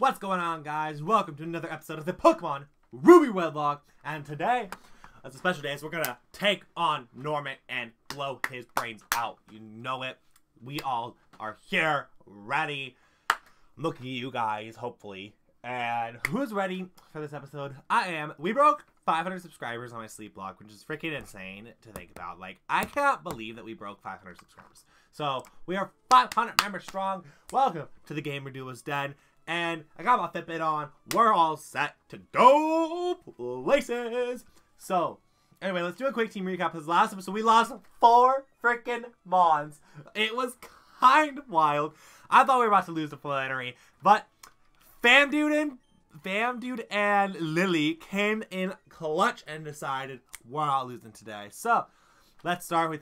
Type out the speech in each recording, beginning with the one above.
What's going on, guys? Welcome to another episode of the Pokemon Ruby Wedlocke. And today, as a special day, so we're gonna take on Norman and blow his brains out. You know it. We all are here, ready. I'm looking at you guys, hopefully. And who's ready for this episode? I am. We broke 500 subscribers on my sleep blog, which is freaking insane to think about. Like, I can't believe that we broke 500 subscribers. So, we are 500 members strong. Welcome to the Gamer Duo's Den. And I got my Fitbit on. We're all set to go places. So, anyway, let's do a quick team recap. Because last episode, we lost four freaking Mons. It was kind of wild. I thought we were about to lose the Flannery, but Fam Dude and Fam Dude and Lily came in clutch and decided we're not losing today. So let's start with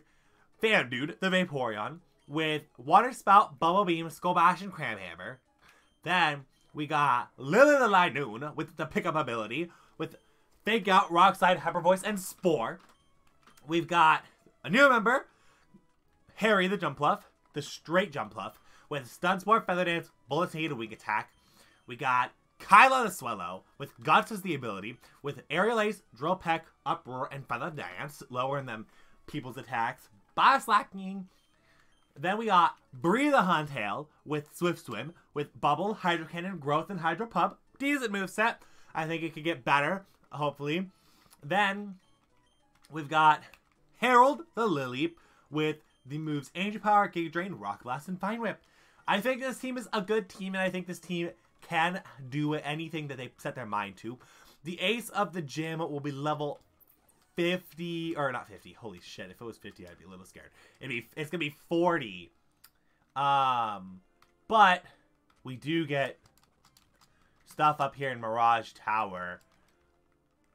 Fam Dude, the Vaporeon, with Water Spout, Bubble Beam, Skull Bash, and Crabhammer. Then we got Lily the Linoone with the pickup ability, with Fake Out, Rock Slide, Hyper Voice, and Spore. We've got a new member, Harry the Jumpluff, the straight Jumpluff, with Stun Spore, Feather Dance, Bullet Seed, and Weak Attack. We got Kyla the Swellow, with Guts as the ability, with Aerial Ace, Drill Peck, Uproar, and Feather Dance, lowering them people's attacks by slacking. Then we got Bree the Huntail with Swift Swim, with Bubble, Hydro Cannon, Growth, and Hydro Pump. Decent moveset. I think it could get better, hopefully. Then we've got Harold the Lily with the moves Ancient Power, Giga Drain, Rock Blast, and Vine Whip. I think this team is a good team, and I think this team can do anything that they set their mind to. The ace of the gym will be level 50 or not 50 holy shit if it was 50 i'd be a little scared it'd be it's gonna be 40 um but we do get stuff up here in mirage tower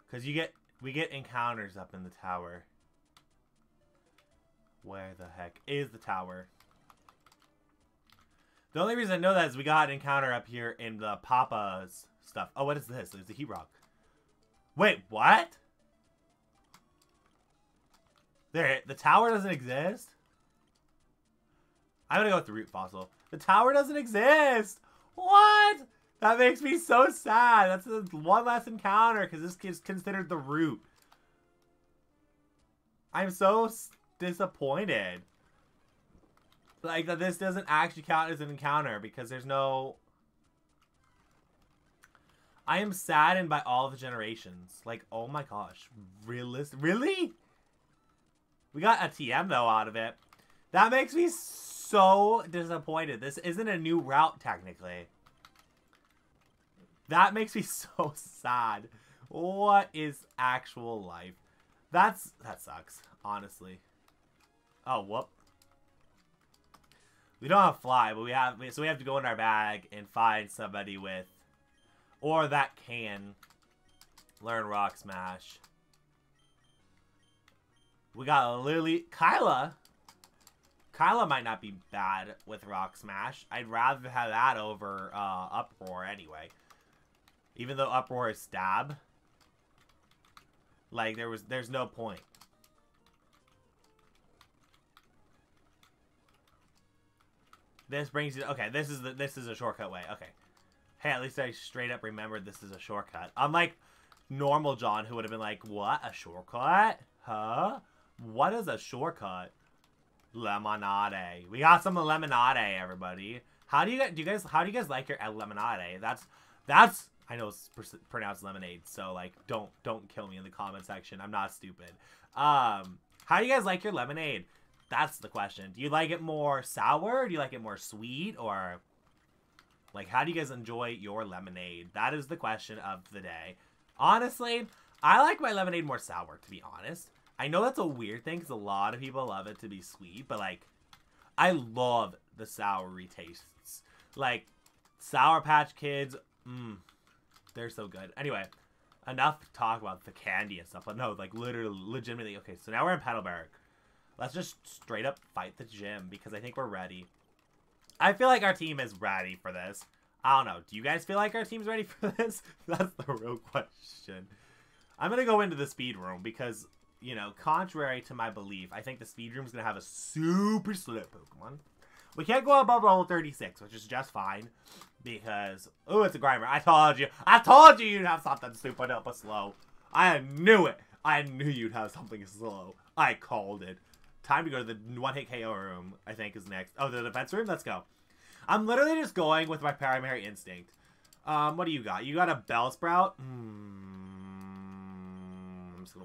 because you get we get encounters up in the tower where the heck is the tower the only reason I know that is we got an encounter up here in the Papa's stuff. Oh, what is this? It's a heat rock. Wait, what? There, the tower doesn't exist? I'm gonna go with the root fossil. The tower doesn't exist! What? That makes me so sad. That's a one less encounter because this is considered the root. I'm so disappointed like that this doesn't actually count as an encounter because there's no I am saddened by all the generations. Like, oh my gosh. Realist really? We got a TM though out of it. That makes me so disappointed. This isn't a new route technically. That makes me so sad. What is actual life? That's that sucks, honestly. Oh, whoop. We don't have fly, but we have so we have to go in our bag and find somebody with, or that can learn Rock Smash. We got Lily, Kyla. Kyla might not be bad with Rock Smash. I'd rather have that over uh, Uproar anyway. Even though Uproar is stab, like there was, there's no point. This brings you. Okay, this is the this is a shortcut way. Okay. Hey, at least I straight up remembered this is a shortcut. Unlike normal John, who would have been like, "What a shortcut? Huh? What is a shortcut?" Lemonade. We got some lemonade, everybody. How do you guys do? You guys how do you guys like your lemonade? That's that's I know it's pronounced lemonade, so like don't don't kill me in the comment section. I'm not stupid. Um, how do you guys like your lemonade? That's the question. Do you like it more sour? Do you like it more sweet? Or, like, how do you guys enjoy your lemonade? That is the question of the day. Honestly, I like my lemonade more sour, to be honest. I know that's a weird thing because a lot of people love it to be sweet, but, like, I love the soury tastes. Like, Sour Patch Kids, mmm, they're so good. Anyway, enough talk about the candy and stuff, but no, like, literally, legitimately, okay, so now we're in Petalburg. Let's just straight up fight the gym because I think we're ready. I feel like our team is ready for this. I don't know. Do you guys feel like our team's ready for this? That's the real question. I'm going to go into the speed room because, you know, contrary to my belief, I think the speed room is going to have a super slow Pokemon. We can't go above level 36, which is just fine. Because, oh, it's a grimer. I told you. I told you you'd have something super duper slow. I knew it. I knew you'd have something slow. I called it. Time to go to the one-hit KO room, I think, is next. Oh, the defense room? Let's go. I'm literally just going with my primary instinct. Um, what do you got? You got a Bellsprout? Hmm.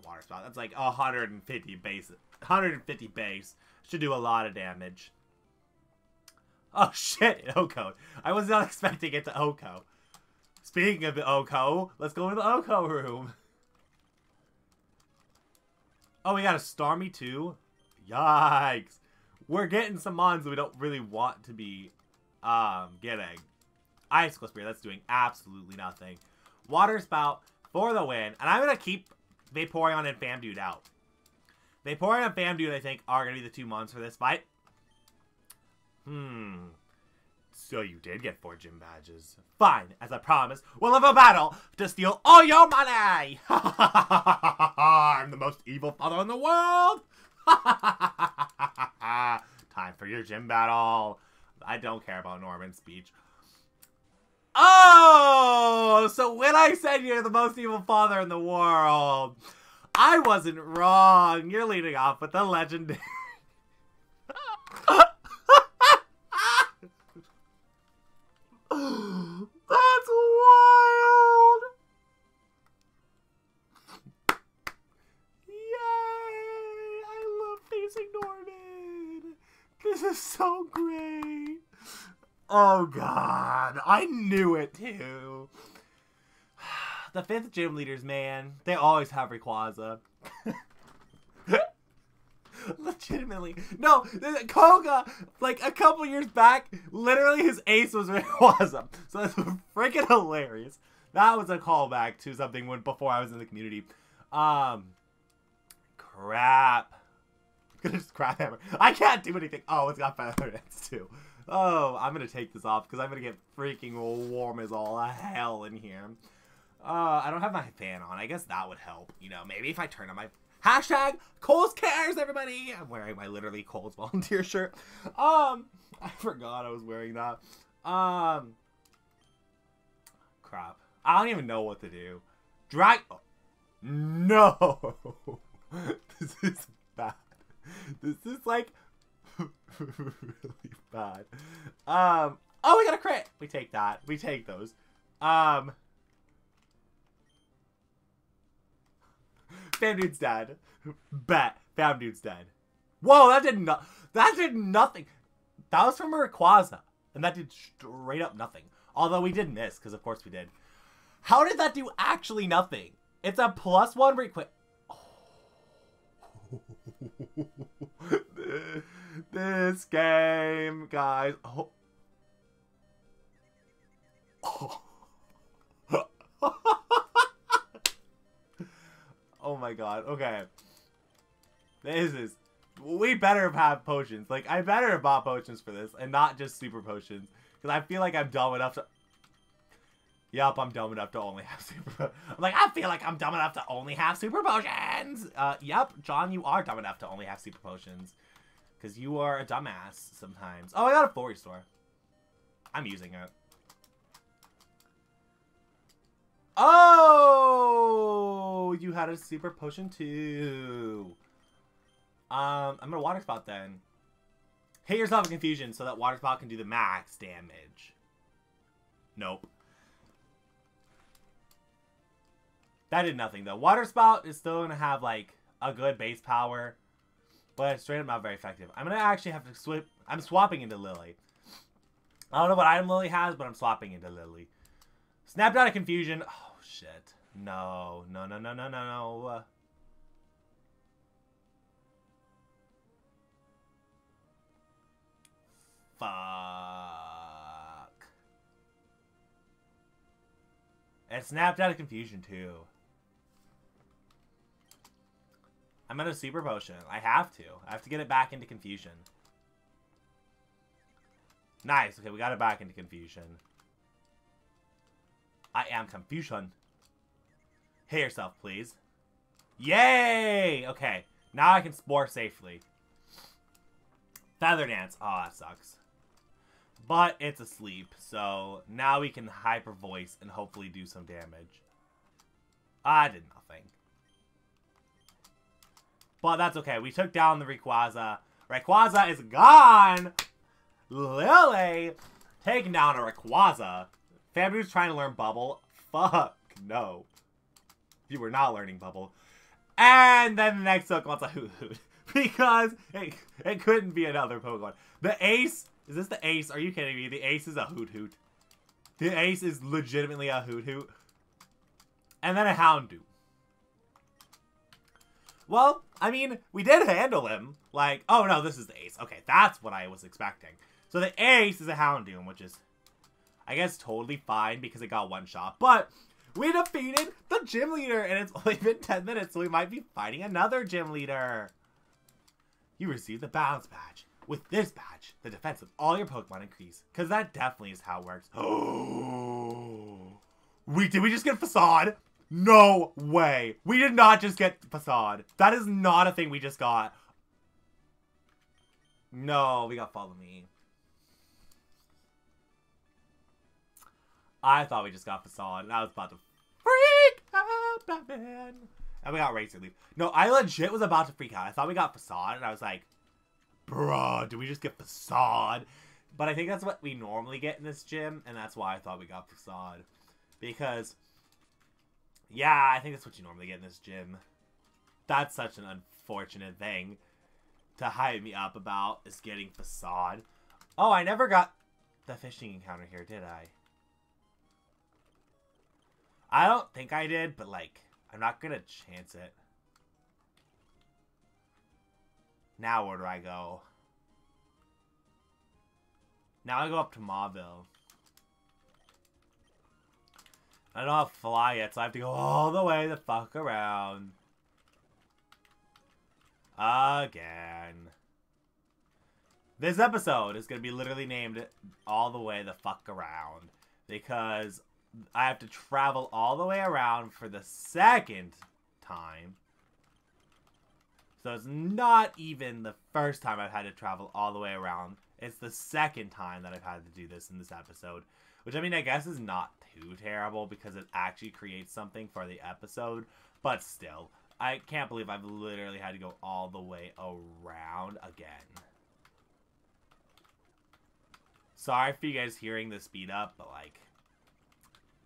Gonna Water Spout. That's like 150 base. 150 base. Should do a lot of damage. Oh shit, OHKO. I was not expecting it to OHKO. Speaking of the OHKO, let's go into the OHKO room. Oh, we got a Stormy too? Yikes. We're getting some mons that we don't really want to be um, getting. Ice Icicle Spear, that's doing absolutely nothing. Water Spout for the win. And I'm going to keep Vaporeon and Famdude out. Vaporeon and Famdude, I think, are going to be the two mons for this fight. Hmm. So you did get four gym badges. Fine, as I promised, we'll have a battle to steal all your money! I'm the most evil father in the world! Time for your gym battle. I don't care about Norman's speech. Oh! So when I said you're the most evil father in the world, I wasn't wrong. You're leading off with the legendary... That's wild! Yay! I love facing Norman! This is so great! Oh god, I knew it too! The fifth gym leaders, man, they always have Rayquaza. Legitimately. No, Koga, like a couple years back, literally his ace was Rayquaza. So that's freaking hilarious. That was a callback to something when before I was in the community. Um, crap. Just crap hammer. I can't do anything. Oh, it's got feather dance too. Oh, I'm gonna take this off because I'm gonna get freaking warm as all hell in here. Uh, I don't have my fan on. I guess that would help. You know, maybe if I turn on my Hashtag Kohl's cares, everybody. I'm wearing my literally Kohl's volunteer shirt. Um, I forgot I was wearing that. Um, crap. I don't even know what to do. Drag. Oh, no, this is bad. This is like really bad. Um. Oh, we got a crit. We take that. We take those. Um. Fam dude's dead. Bet. Fam dude's dead. Whoa, that did not. That did nothing. That was from a Rayquaza. And that did straight up nothing. Although we did miss, because of course we did. How did that do actually nothing? It's a plus one requit. Oh. this game, guys. Oh. oh. Oh my god. Okay. This is... We better have potions. Like, I better have bought potions for this, and not just super potions. Because I feel like I'm dumb enough to... Yup, I'm dumb enough to only have super... I'm like, I feel like I'm dumb enough to only have super potions! Uh, yep, John, you are dumb enough to only have super potions. Because you are a dumbass sometimes. Oh, I got a full restore. I'm using it. Oh, you had a super potion too. Um, I'm gonna water spout then. Hit yourself in confusion so that water spout can do the max damage. Nope. That did nothing though. Water spout is still gonna have like a good base power, but straight up not very effective. I'm gonna actually have to swip. I'm swapping into Lily. I don't know what item Lily has, but I'm swapping into Lily. Snapped out of confusion. Oh, shit. No, no, no, no, no, no, no. Fuck. It snapped out of confusion, too. I'm at a super potion. I have to. I have to get it back into confusion. Nice. Okay, we got it back into confusion. I am confusion. Hit yourself, please. Yay! Okay, now I can spore safely. Feather Dance. Oh, that sucks. But it's asleep, so now we can hyper voice and hopefully do some damage. I did nothing. But that's okay. We took down the Rayquaza. Rayquaza is gone! Lily! Taking down a Rayquaza. Fabu's trying to learn Bubble. Fuck no. You were not learning Bubble. And then the next Pokemon's a Hoot Hoot. Because it, it couldn't be another Pokemon. The Ace... Is this the Ace? Are you kidding me? The Ace is a Hoot Hoot. The Ace is legitimately a Hoot Hoot. And then a Houndoom. Well, I mean, we did handle him. Like, oh no, this is the Ace. Okay, that's what I was expecting. So the Ace is a Houndoom, which is, I guess, totally fine because it got one shot. But we defeated the gym leader, and it's only been 10 minutes, so we might be fighting another gym leader. You receive the balance badge. With this badge, the defense of all your Pokemon increase. Because that definitely is how it works. Oh. we, did we just get Facade? No way. We did not just get Facade. That is not a thing we just got. No, we got Follow Me. I thought we just got Facade, and I was about to freak out, Batman. And we got Razor Leaf. No, I legit was about to freak out. I thought we got Facade, and I was like, bruh, did we just get Facade? But I think that's what we normally get in this gym, and that's why I thought we got Facade. Because, yeah, I think that's what you normally get in this gym. That's such an unfortunate thing to hype me up about, is getting Facade. Oh, I never got the fishing encounter here, did I? I don't think I did, but, like, I'm not gonna chance it. Now where do I go? Now I go up to Mauville. I don't have to fly yet, so I have to go all the way the fuck around. Again. This episode is going to be literally named all the way the fuck around. Because I have to travel all the way around for the second time. So it's not even the first time I've had to travel all the way around. It's the second time that I've had to do this in this episode. Which, I mean, I guess is not too terrible because it actually creates something for the episode. But still, I can't believe I've literally had to go all the way around again. Sorry for you guys hearing the speed up, but like,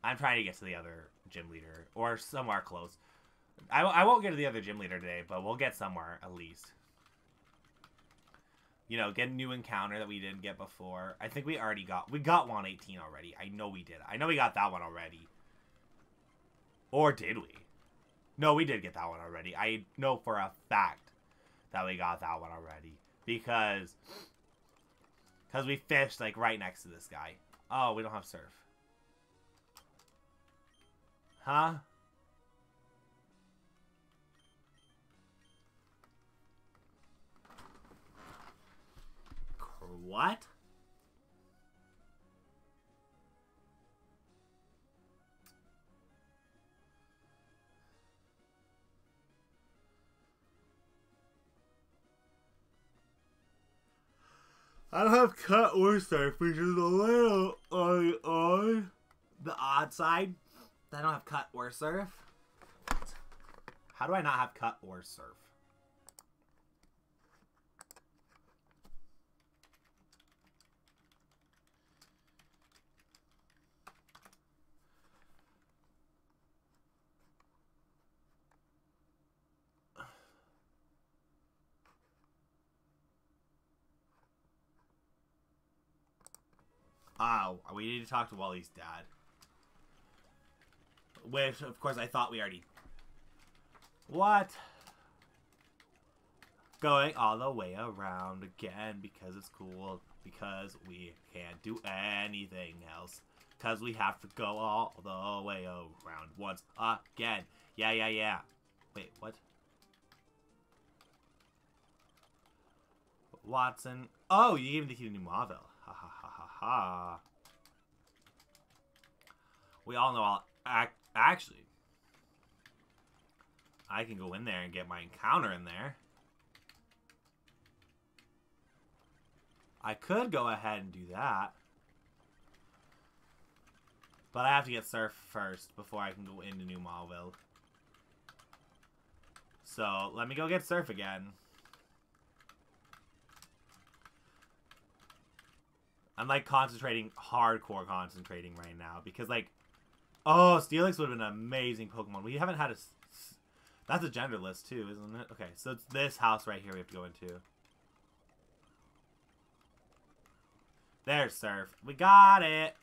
I'm trying to get to the other gym leader or somewhere close. I, I won't get to the other gym leader today, but we'll get somewhere at least. You know, get a new encounter that we didn't get before. I think we already got... We got 118 already. I know we did. I know we got that one already. Or did we? No, we did get that one already. I know for a fact that we got that one already. Because... Because we fished, like, right next to this guy. Oh, we don't have surf. Huh? What? I don't have cut or surf, which is a little on, on the odd side. I don't have cut or surf. How do I not have cut or surf? Oh, we need to talk to Wally's dad. Which, of course, I thought we already... What? Going all the way around again because it's cool. Because we can't do anything else. Because we have to go all the way around once again. Yeah, yeah, yeah. Wait, what? Wattson. Oh, you gave him the key to New Mauville. Ah, We all know I'll act actually. I can go in there and get my encounter in there. I could go ahead and do that. But I have to get Surf first before I can go into New Mauville. So, let me go get Surf again. I'm, like, concentrating, hardcore concentrating right now. Because, like, oh, Steelix would have been an amazing Pokemon. We haven't had a... That's a genderless, too, isn't it? Okay, so it's this house right here we have to go into. There's Surf. We got it!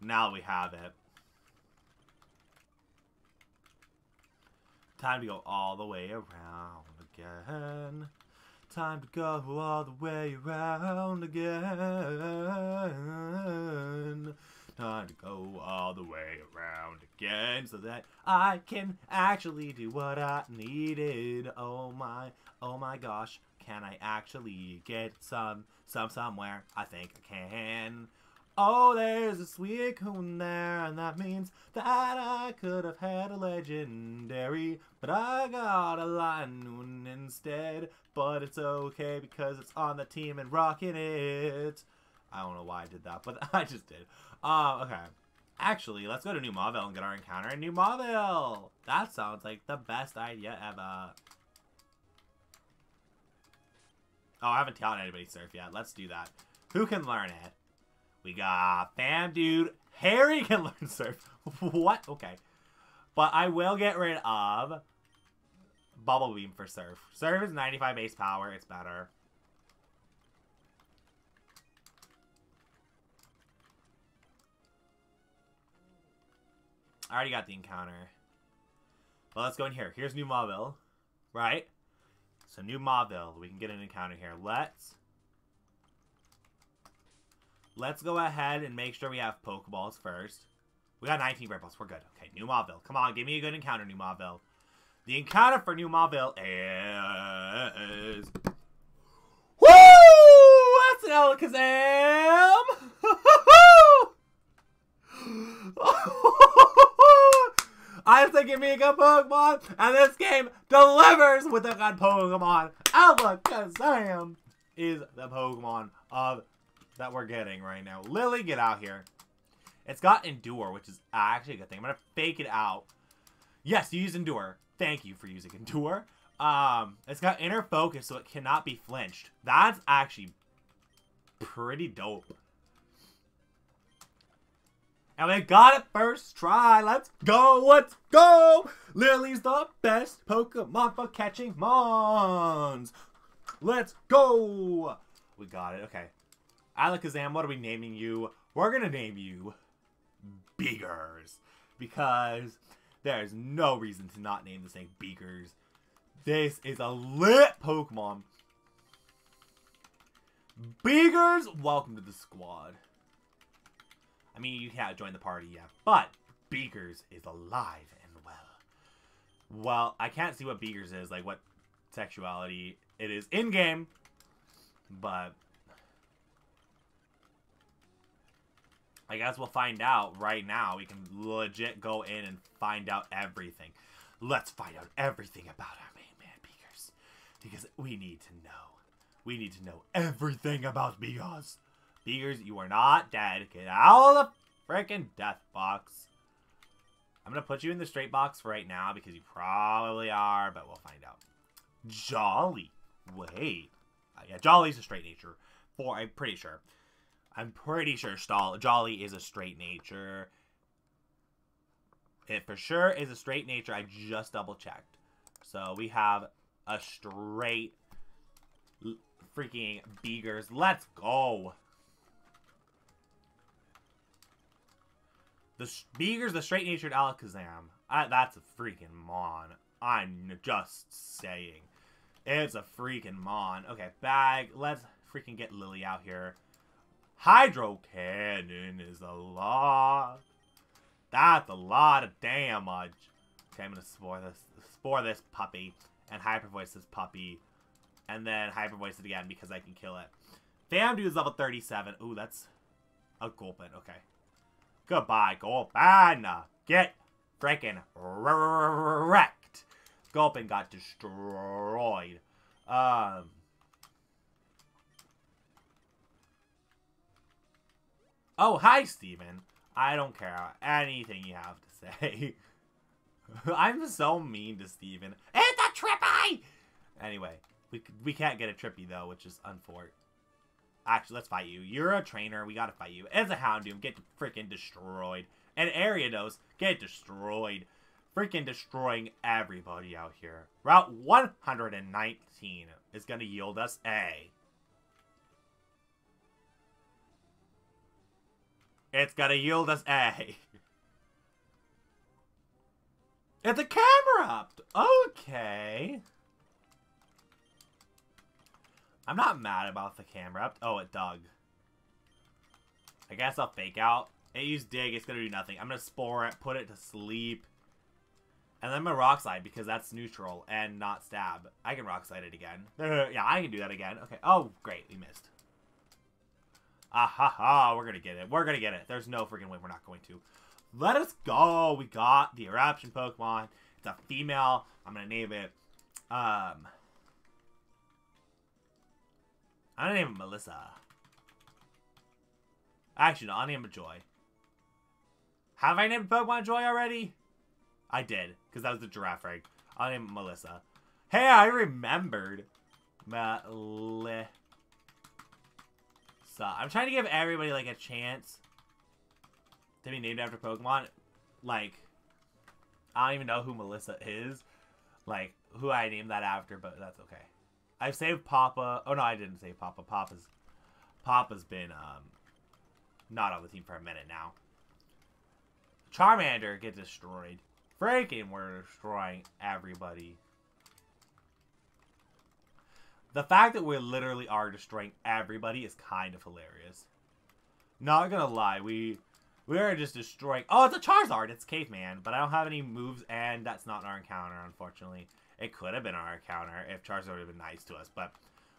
Now we have it. Time to go all the way around again. Time to go all the way around again. Time to go all the way around again so that I can actually do what I needed. Oh my, oh my gosh. Can I actually get some, some somewhere? I think I can. Oh, there's a sweet coon there, and that means that I could have had a legendary, but I got a Linoone instead. But it's okay because it's on the team and rocking it. I don't know why I did that, but I just did. Uh, okay. Actually, let's go to New Mauville and get our encounter in New Mauville. That sounds like the best idea ever. Oh, I haven't taught anybody surf yet. Let's do that. Who can learn it? We got Fam Dude. Harry can learn surf. what? Okay. But I will get rid of Bubble Beam for surf. Surf is 95 base power. It's better. I already got the encounter. Well, let's go in here. Here's New Mauville, right? So New Mauville, we can get an encounter here. Let's Let's go ahead and make sure we have Pokeballs first. We got 19 Great Balls. We're good. Okay, New Mauville. Come on, give me a good encounter, New Mauville. The encounter for New Mauville is... Woo! That's an Alakazam! I was thinking me a good Pokemon, and this game delivers with a good Pokemon. Alakazam is the Pokemon of that we're getting right now. Lily, get out here. It's got Endure, which is actually a good thing. I'm going to fake it out. Yes, you use Endure. Thank you for using Endure. Um, it's got Inner Focus, so it cannot be flinched. That's actually pretty dope. And we got it first try. Let's go. Let's go. Lily's the best Pokemon for catching mons. Let's go. We got it. Okay. Alakazam, what are we naming you? We're to name you Beegers. Because there's no reason to not name this thing Beegers. This is a lit Pokemon. Beegers, welcome to the squad. I mean, you can't join the party yet, but Beegers is alive and well. Well, I can't see what Beegers is, like what sexuality it is in-game, but I guess we'll find out right now. We can legit go in and find out everything. Let's find out everything about our main man, Beakers. Because we need to know. We need to know everything about Beakers. Beakers, you are not dead. Get out of the freaking death box. I'm going to put you in the straight box right now because you probably are, but we'll find out. Jolly. Wait. Uh, yeah, Jolly's a straight nature. For I'm pretty sure. I'm pretty sure Stall Jolly is a straight nature. It for sure is a straight nature. I just double checked. So we have a straight freaking Beegers. Let's go. The Beegers, the straight natured Alakazam. I, that's a freaking Mon. I'm just saying. It's a freaking Mon. Okay, bag. Let's freaking get Lily out here. Hydro Cannon is a lot. That's a lot of damage. Okay, I'm gonna spore this spore this puppy and hyper voice this puppy. And then hyper voice it again because I can kill it. Fam dude is level 37. Ooh, that's a Gulpin. Okay. Goodbye, Gulpin. Get freaking wrecked. Gulpin got destroyed. Um, Oh, hi, Steven. I don't care anything you have to say. I'm so mean to Steven. It's a trippy! Anyway, we, we can't get a trippy though, which is unfortunate. Actually, let's fight you. You're a trainer. We gotta fight you. It's a Houndoom. Get freaking destroyed. And Ariados. Get destroyed. Freaking destroying everybody out here. Route 119 is gonna yield us A. It's gonna yield us A. It's a Camerupt! Okay. I'm not mad about the Camerupt. Oh, it dug. I guess I'll fake out. It used dig, it's gonna do nothing. I'm gonna spore it, put it to sleep. And then gonna rock slide because that's neutral and not stab. I can rock slide it again. yeah, I can do that again. Okay. Oh, great. We missed. Ah ha ha. We're gonna get it. We're gonna get it. There's no freaking way we're not going to. Let us go. We got the eruption Pokemon. It's a female. I'm gonna name it. Um. I'm gonna name it Melissa. Actually, no, I'll name it Joy. Have I named Pokemon Joy already? I did, because that was the Girafarig. I'll name it Melissa. Hey, I remembered. Melissa. I'm trying to give everybody, like, a chance to be named after Pokemon. Like, I don't even know who Melissa is. Like, who I named that after, but that's okay. I've saved Papa. Oh, no, I didn't save Papa. Papa's, Papa's been, um, not on the team for a minute now. Charmander get destroyed. Freaking, we're destroying everybody. The fact that we literally are destroying everybody is kind of hilarious. Not gonna lie, we we are just destroying... Oh, it's a Charizard! It's Caveman, but I don't have any moves, and that's not our encounter, unfortunately. It could have been our encounter if Charizard would have been nice to us, but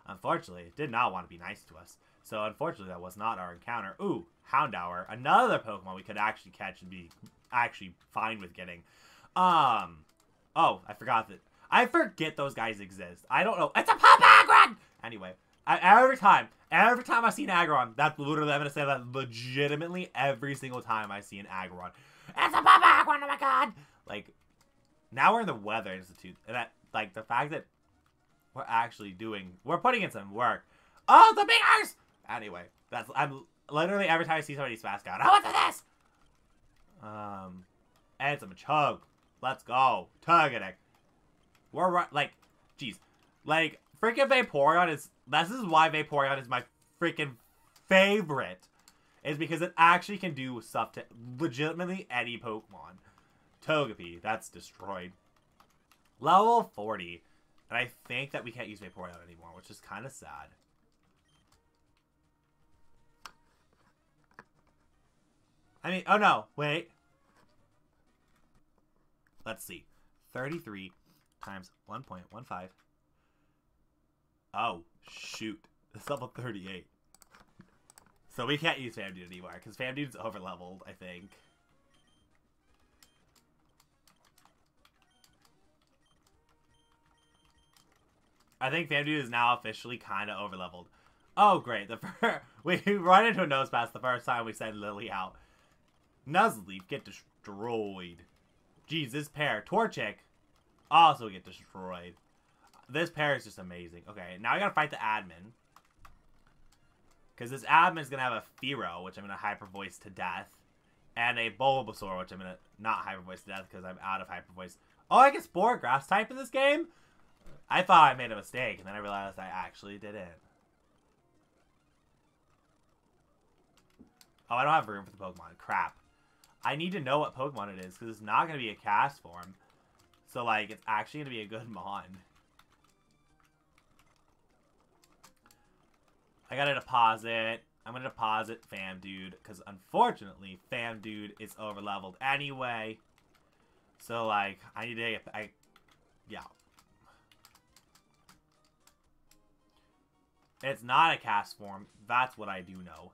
unfortunately, it did not want to be nice to us. So, unfortunately, that was not our encounter. Ooh, Houndour, another Pokemon we could actually catch and be actually fine with getting. Um, oh, I forgot that. I forget those guys exist. I don't know. It's a Pop Aggron! Anyway, I, every time, every time I see an Aggron, that's literally, I'm going to say that legitimately every single time I see an Aggron. It's a Pop Aggron, oh my god! Like, now we're in the Weather Institute, and that, like, the fact that we're actually doing, we're putting in some work. Oh, the big Anyway, that's, I'm, literally every time I see somebody smash out, oh, what's this? Um, and some chug. Let's go. Targeting. We're right, like, jeez. Like, freaking Vaporeon is, this is why Vaporeon is my freaking favorite. Is because it actually can do stuff to legitimately any Pokemon. Togepi, that's destroyed. Level 40. And I think that we can't use Vaporeon anymore, which is kind of sad. I mean, oh no, wait. Let's see. 33 times 1.15. Oh, shoot. It's level 38. So we can't use Famdude anymore, because Famdude's overleveled, I think. I think Famdude is now officially kind of overleveled. Oh, great. The first, we run into a Nosepass the first time we send Lily out. Nuzleaf, get destroyed. This pair, Torchic, also get destroyed. This pair is just amazing. Okay, now I gotta fight the admin. Because this admin is gonna have a Fearow, which I'm gonna hyper voice to death. And a Bulbasaur, which I'm gonna not hyper voice to death because I'm out of hyper voice. Oh, I get Spore Grass type in this game? I thought I made a mistake, and then I realized I actually didn't. Oh, I don't have room for the Pokemon. Crap. I need to know what Pokemon it is, because it's not going to be a Castform. So, like, it's actually going to be a good Mon. I got to deposit. I'm going to deposit Famdude, because unfortunately, Famdude is overleveled anyway. So, like, I need to get... I, yeah. It's not a Castform. That's what I do know.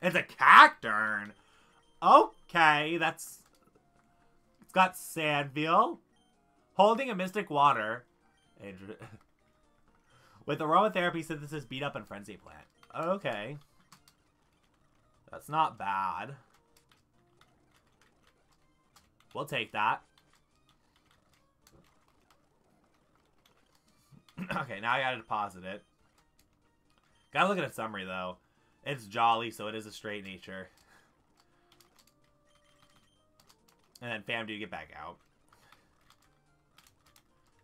It's a Cacturne! Okay, that's... It's got Sand Veil. Holding a Mystic Water. With Aromatherapy Synthesis Beat Up and Frenzy Plant. Okay. That's not bad. We'll take that. okay, now I gotta deposit it. Gotta look at a summary, though. It's jolly, so it is a straight nature. And then fam, do you get back out.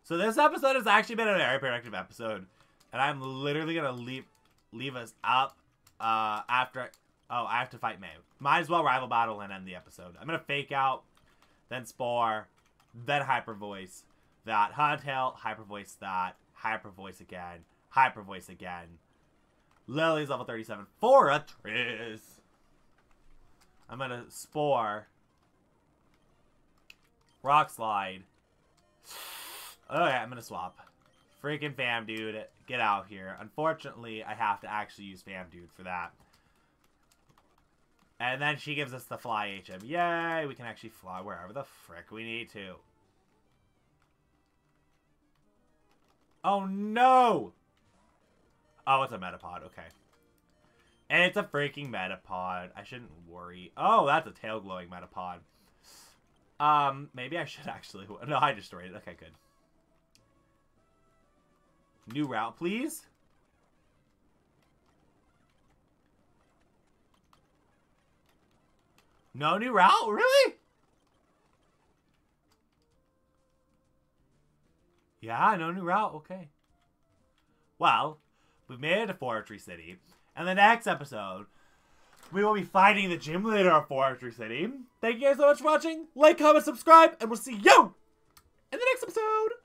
So this episode has actually been a very productive episode. And I'm literally gonna leave leave us up uh after oh, I have to fight May. Might as well rival battle and end the episode. I'm gonna fake out, then spore, then hyper voice that Huntail, hyper voice that, hyper voice again, hyper voice again. Lily's level 37 for a Triss. I'm gonna spore. Rock slide. Oh, okay, I'm gonna swap. Freaking fam dude, get out here. Unfortunately, I have to actually use fam dude for that. And then she gives us the fly HM. Yay, we can actually fly wherever the frick we need to. Oh no! Oh, it's a Metapod, okay. And it's a freaking Metapod. I shouldn't worry. Oh, that's a tail glowing Metapod. Um, maybe I should actually... No, I destroyed it. Okay, good. New route, please. No new route? Really? Yeah, no new route. Okay. Well, we've made it to Fortree City. And the next episode, we will be fighting the gym leader of Fortree City. Thank you guys so much for watching. Like, comment, subscribe, and we'll see you in the next episode.